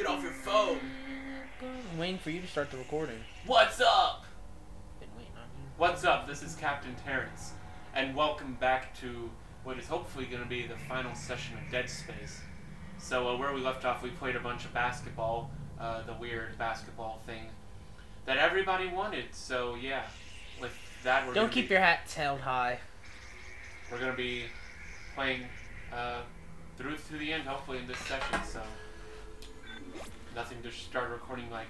Get off your phone. I'm waiting for you to start the recording. What's up? Been waiting on you. What's up? This is Captain Terrence, and welcome back to what is hopefully going to be the final session of Dead Space. So, uh, where we left off, we played a bunch of basketball, uh, the weird basketball thing that everybody wanted. So, yeah, with that, we're Don't keep be, your hat held high. We're going to be playing uh, through to the end, hopefully, in this session. So, nothing to start recording like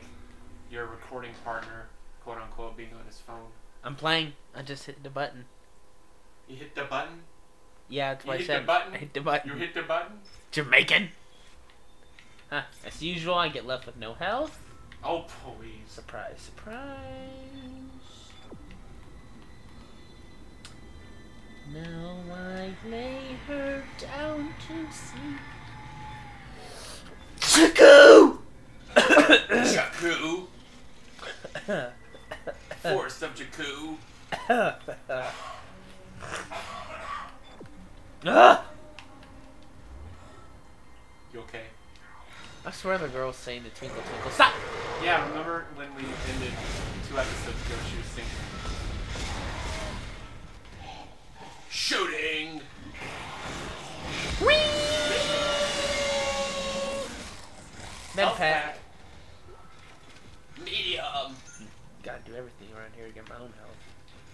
your recording partner, quote unquote, being on his phone. I'm playing. I just hit the button. You hit the button. Yeah, that's You what I hit the said. button? I hit the button. You hit the button. Jamaican. Huh. As usual, I get left with no health. Oh please. Surprise, surprise. Now I lay her down to sleep. Chiku! Jakku. Forest of Jakku. Ah! You okay? I swear the girl's saying the twinkle twinkle. Stop! Yeah, remember when we ended two episodes ago she was singing. Shooting! Med pack. Medium. Gotta do everything around here to get my own health.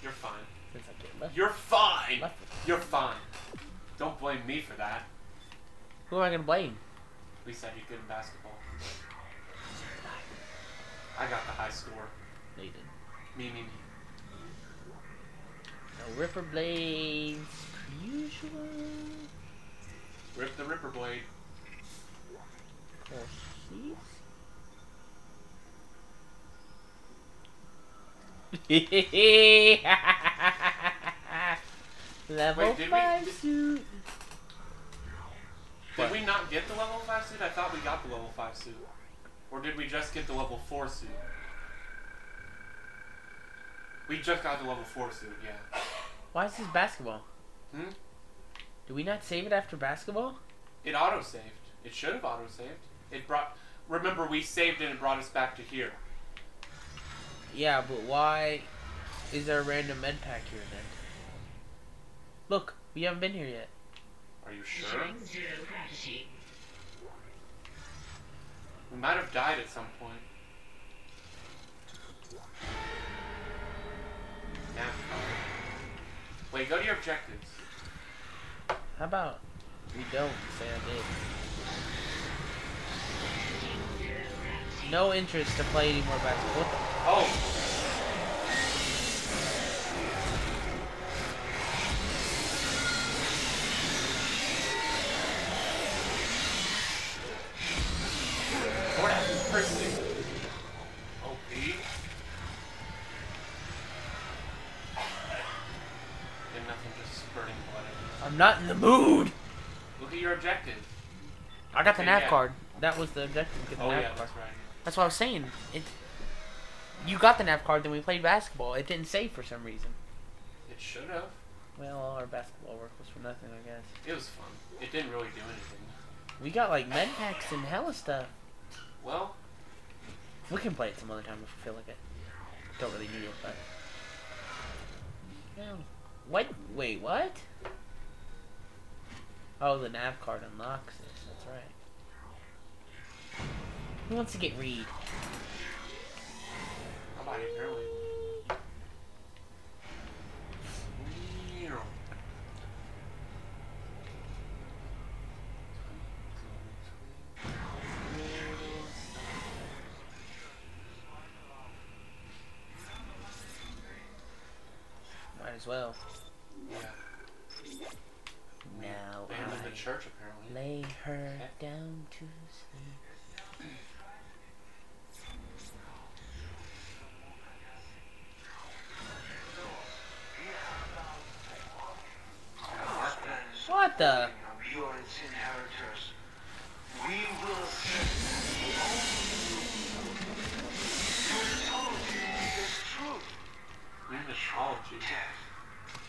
You're fine. Since I get left. You're fine. left. You're fine. Don't blame me for that. Who am I gonna blame? At least I did good in basketball. I got the high score. No, you didn't. Me, me, me. No Ripper Blades. Per usual. Rip the Ripper Blade. Oh, Horses. Level Wait, did we- 5 did- suit. Did What? we not get the level 5 suit? I thought we got the level 5 suit. Or did we just get the level 4 suit? We just got the level 4 suit, yeah. Why is this basketball? Hmm? Did we not save it after basketball? It auto-saved. It should have auto-saved. It brought... Remember, we saved it and brought us back to here. Yeah, but why is there a random med pack here then? Look, we haven't been here yet. Are you sure? Showing zero gravity. We might have died at some point. Nav. Wait, go to your objectives. How about we don't say I did? No interest to play any more basketball. What the? Oh! What happened to person? OP? And nothing just spurting blood. I'm not in the mood. Look at your objective. I got the Okay, nav yeah. card. That was the objective. Get the Oh nav yeah, card. that's right. That's what I was saying. It. You got the nav card, then we played basketball. It didn't save for some reason. It should have. Well, all our basketball work was for nothing, I guess. It was fun. It didn't really do anything. We got like med packs and hella stuff. Well, We can play it some other time if we feel like it. Don't really need it, but. No. What? Wait, what? Oh, the nav card unlocks this. That's right. Who wants to get Reed? apparently. Might as well. Yeah. Now Abandoned the I church apparently. lay her down to What the? You are its inheritors. We will see. Your mythology is truth. My mythology? Death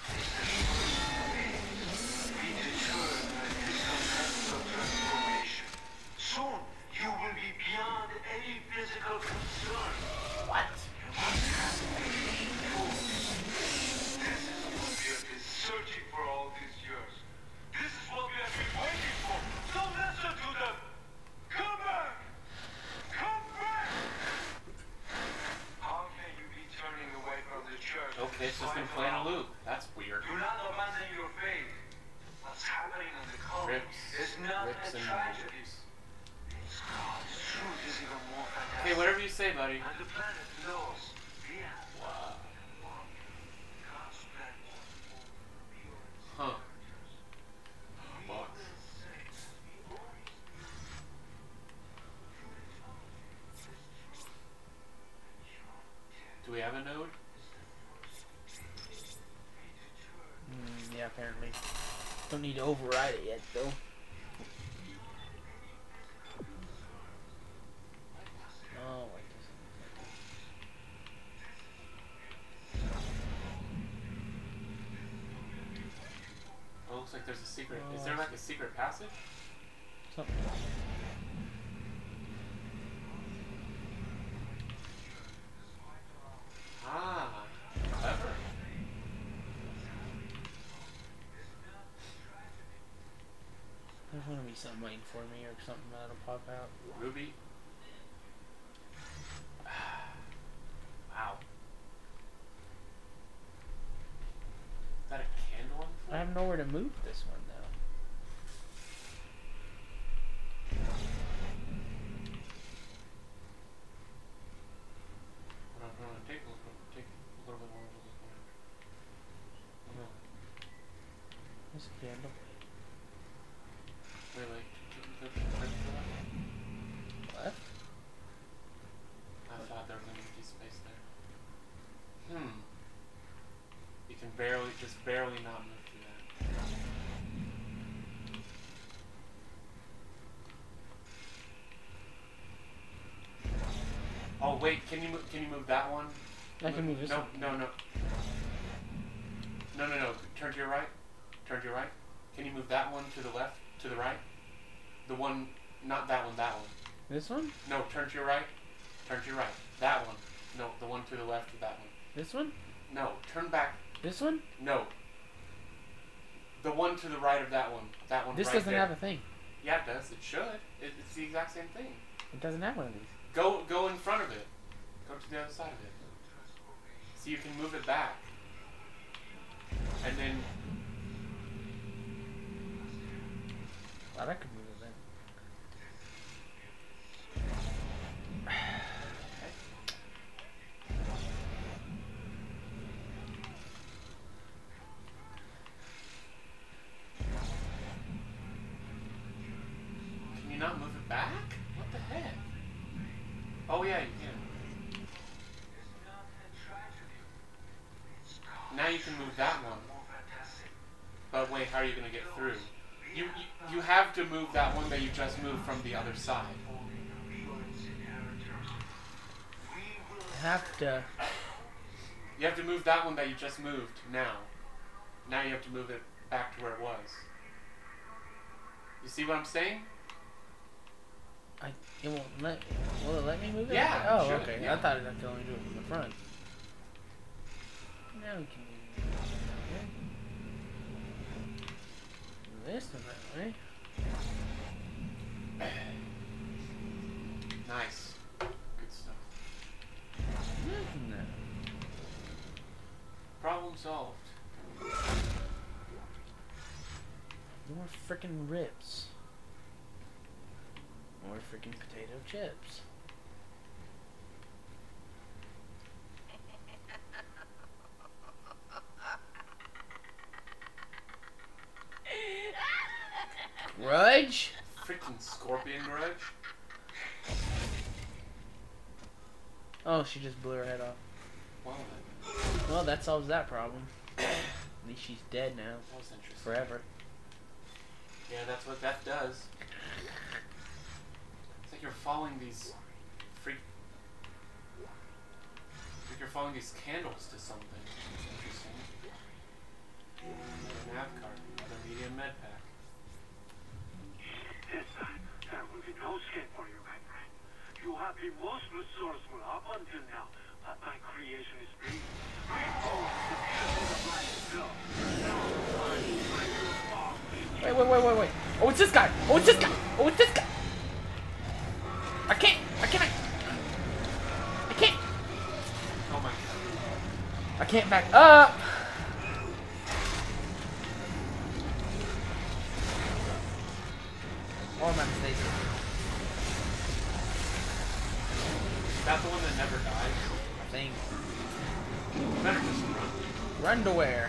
is the human means. Be deterred by this unhelpful transformation. Soon, you will be beyond any physical concern. It's just been playing a loop. That's weird. Do not abandon your faith. What's happening in the colony Rips, is not rips a tragedy. It's God's truth is even more fantastic. Okay, whatever you say, buddy. And the planet knows. Yeah. Wow. God's plan was for Huh. We Box. will save the glories. Do we have a node? Yeah, apparently. Don't need to override it yet, though. Oh. Oh, looks like there's a secret. Is Oh, there like a secret passage? Something. Ah, clever. There's gonna be something waiting for me or something that'll pop out. Ruby. Wow. Is that a candle on the I floor? have nowhere to move this one, though. Hold on, hold on. Take a little, take a little bit more of a look around. Hold on. There's a candle. Wait, wait. Look, look, look, look. What? I thought there was an empty space there. Hmm. You can barely, just barely not move through that. Oh wait, can you can you move that one? I can move this no, one. No, no, no, no, no. Turn to your right. Turn to your right. Can you move that one to the left, to the right? The one, not that one, that one. This one? No, turn to your right. Turn to your right. That one. No, the one to the left of that one. This one? No, turn back. This one? No. The one to the right of that one. That one. This right doesn't there. have a thing. Yeah, it does. It should. It, it's the exact same thing. It doesn't have one of these. Go, go in front of it. Go to the other side of it. So you can move it back. And then Thought I could side. Purity inheritors. We will I have to. You have to move that one that you just moved now. Now you have to move it back to where it was. You see what I'm saying? I. It won't let. Will it let me move it? Yeah, Oh, should, okay. yeah. I thought have to only do it from the front. Now we can move it this one that way. Nice. Good stuff. Hmm. Problem solved. More freaking ribs. More freaking potato chips. Grudge? Freaking scorpion grudge. Oh, she just blew her head off. Well, Well, that solves that problem. At least she's dead now. that was interesting. Forever. Yeah, that's what death does. It's like you're following these freak. It's like you're following these candles to something. Interesting. Another nav card, another medium med pack. This time, there will be no escape for you, my friend. You have been most resourceful up until now, but my creation is free. Behold the beauty of life itself. Now, I bring all Wait, wait, wait, wait, wait. Oh, it's this guy. Oh, it's this guy. Oh, it's this guy. I can't. I can't. I can't. Oh my god. I can't back up. Run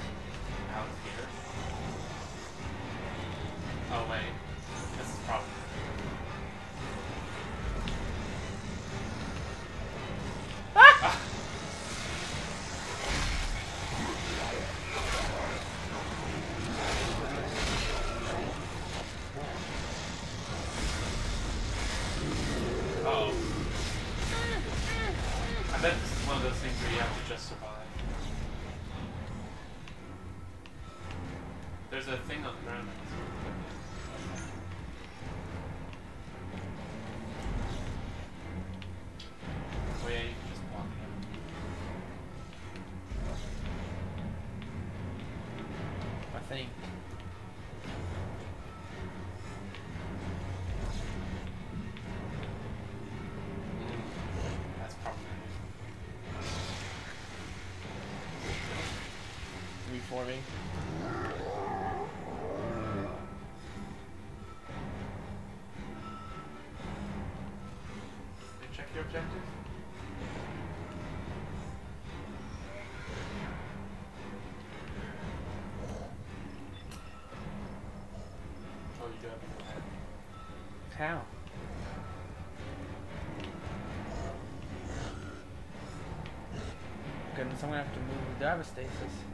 Reforming. Did you check your objective? Oh, you do have to go ahead. How? Goodness, I'm gonna have to move the Devastasis.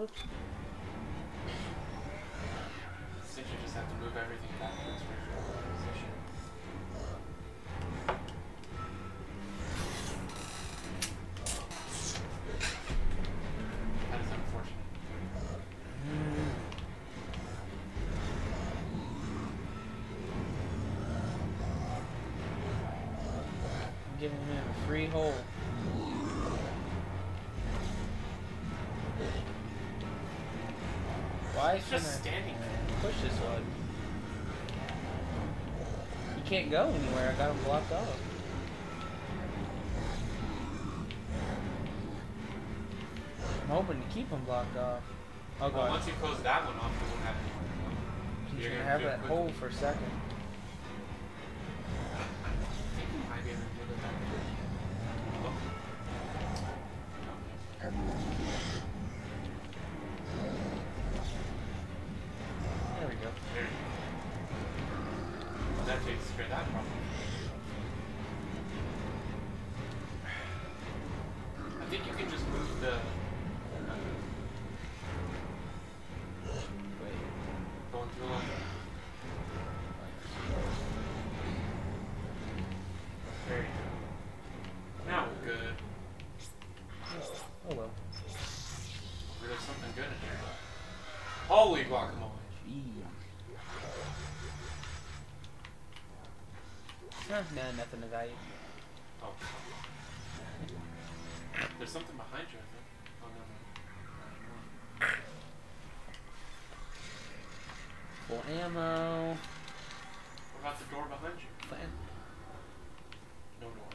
Whoops. Think you just have to move everything backwards for your position. That is unfortunate. I'm giving him a free hole. Just standing there. push this one? He can't go anywhere. I got him blocked off. I'm hoping to keep him blocked off. Oh Well, once you close that one off, you won't have anywhere to go. He's You're gonna gonna have that quickly. hole for a second. I think you might be able to do it back there. Oh. There we go. There you go. That takes care of that problem. I think you can just move the. Uh, Wait. going through like. There you go. Now we're good. Oh well. There's something good in here. Holy guacamole. Nah, nah, nothing of value. Oh. There's something behind you, I think. Oh, no, no. Full ammo. What about the door behind you? Plan. No door.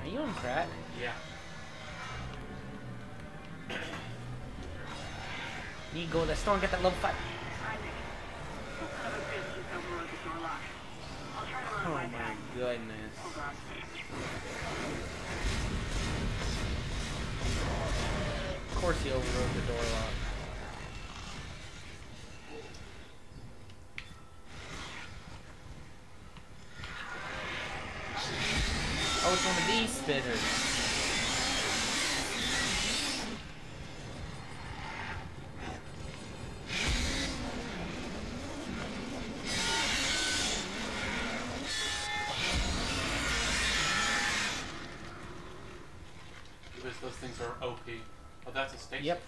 Are you on crack? Yeah. Need go to the store and get that level 5. Oh my goodness. Of course he overrode the door lock. Oh, it's one of these spitters. That's a station. Yep.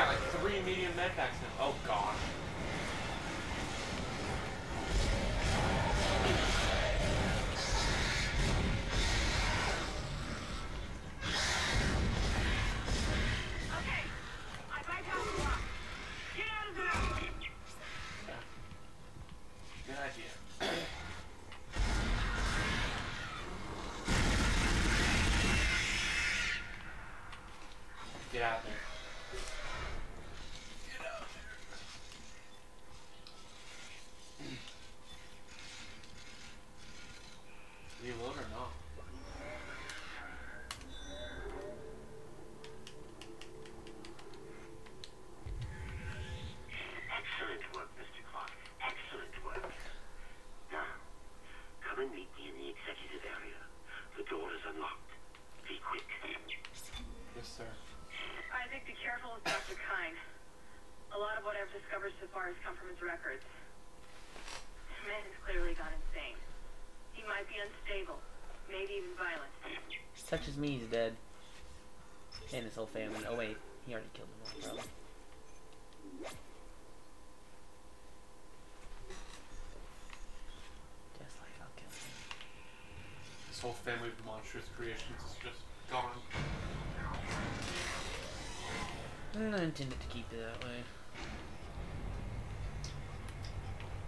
got like three medium med packs now. Oh gosh. He already killed them all, probably. Just like I'll kill him. This whole family of monstrous creations is just gone. I intended to keep it that way.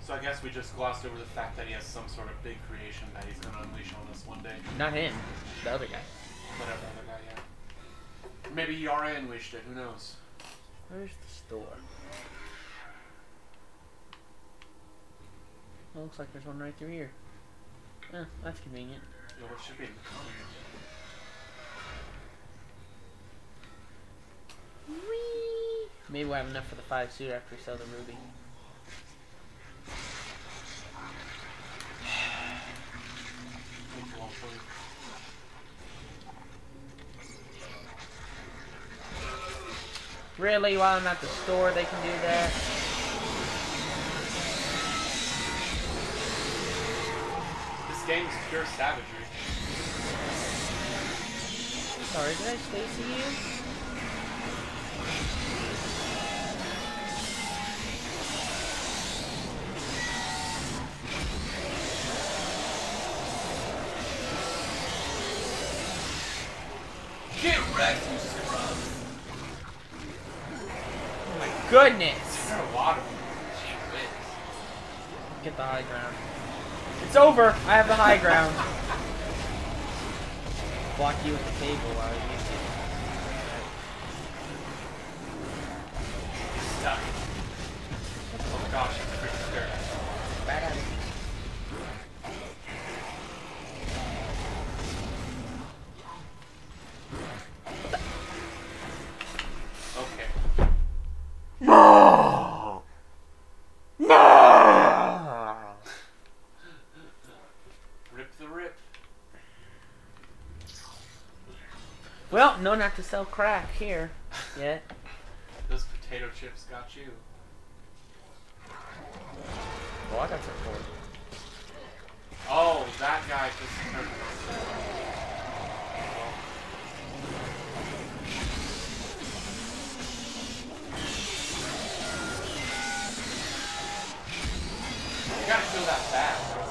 So I guess we just glossed over the fact that he has some sort of big creation that he's gonna unleash on us one day. Not him, the other guy. Whatever other guy, yeah. Maybe he already unleashed it, who knows? Where's the store? Well, looks like there's one right through here. Oh, that's convenient. Yo, what should be in the comments? Whee! Maybe we'll have enough for the five suit after we sell the ruby. Thank you all for it. Really? While I'm at the store, they can do that? This game is pure savagery. Sorry, did I Stacy you? Whiz. Get the high ground. It's over! I have the high ground. Block you with the table while you use Stuck. Oh gosh, I'm freaking scared. it. Bad attitude. Okay. No! No! Rip the rip. Well, no, not to sell crack here yet. Those potato chips got you. Well, I got support. Oh, that guy just turned around. You gotta kill that fast,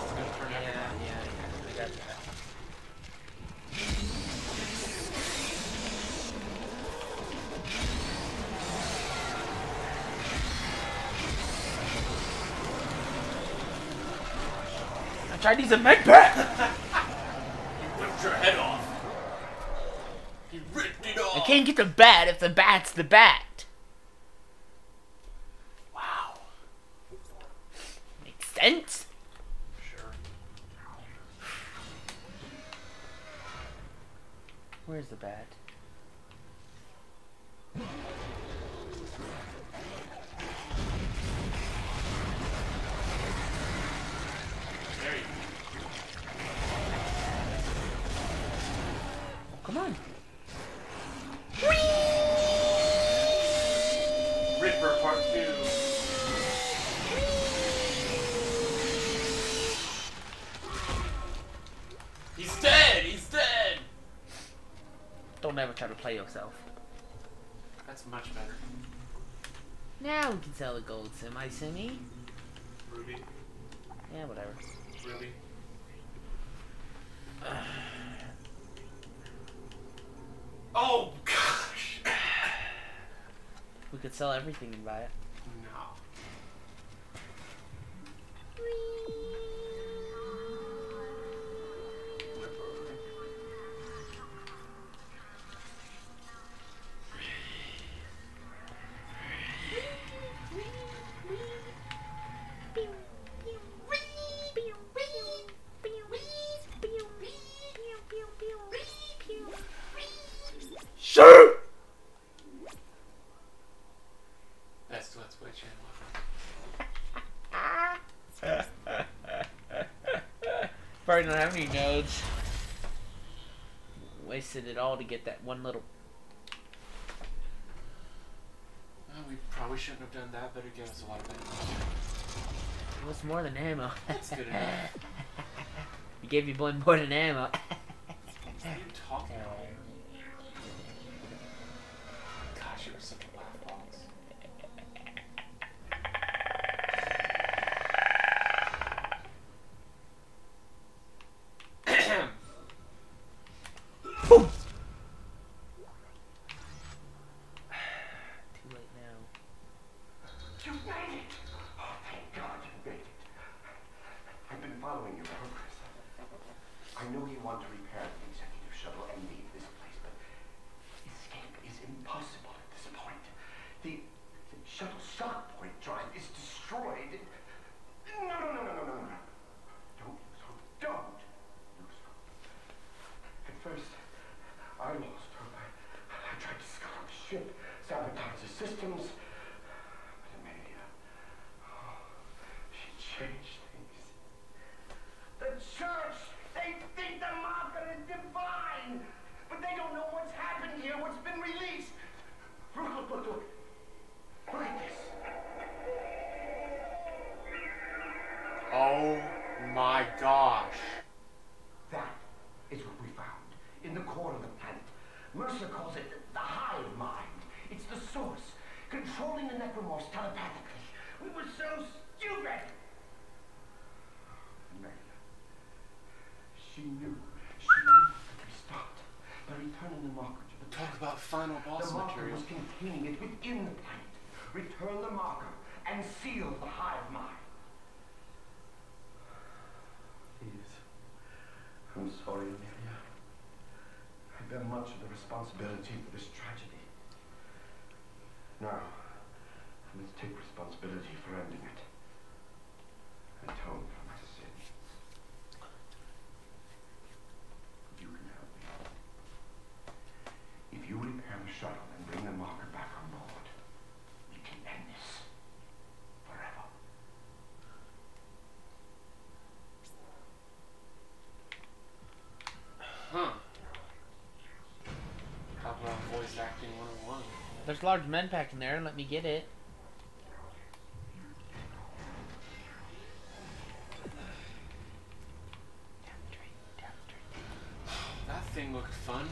I tried to a med pack! He ripped your head off. He ripped it off. I can't get the bat if the bat's the bat. Play yourself. That's much better. Now we can sell the gold semi-semi. Eh? Ruby, Yeah, whatever. Ruby. Oh gosh. We could sell everything and buy it. No. Sure. Wasted it all to get that one little. Well, we probably shouldn't have done that, but it gave us a lot of ammo. It was more than ammo. That's good enough. We gave you one more than ammo. What are you talking about? Gosh, you were such a laugh box. Too late now. You made it! Oh, thank God you made it. I've been following your progress. I know you want to repair the executive shuttle and leave this place, but escape is impossible at this point. The, the shuttle shock point drive is destroyed. No, no, no, no, no, no, no. Don't lose hope. Don't lose hope. At first, I lost hope. I, I tried to scuttle the ship, sabotage the systems. But Amelia, oh, she changed things. The church, they think the marker is divine, but they don't know what's happened here, what's been released. Look, look, look, look. Look at this. Oh my gosh. That is what we found in the core of the planet. Mercer calls it the hive mind. It's the source, controlling the necromorphs telepathically. We were so stupid. Amelia, she knew. She knew that we stopped by returning the marker to the Talk about final boss the marker material. was containing it within the planet. Return the marker and seal the hive mind. Please. I'm sorry, Amelia. I bear much of the responsibility for this tragedy. Now, I must take responsibility for ending it. Atone for my sins. You can help me. If you repair the shuttle and bring the marker back on board, we can end this forever. Huh. Talk about voice acting 101. There's a large med pack in there. Let me get it. That thing looked fun.